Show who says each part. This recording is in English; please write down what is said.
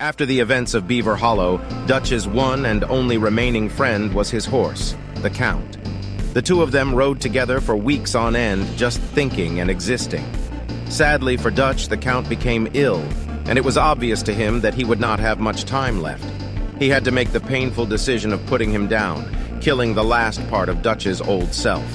Speaker 1: After the events of Beaver Hollow, Dutch's one and only remaining friend was his horse, the Count. The two of them rode together for weeks on end, just thinking and existing. Sadly for Dutch, the Count became ill, and it was obvious to him that he would not have much time left. He had to make the painful decision of putting him down, killing the last part of Dutch's old self.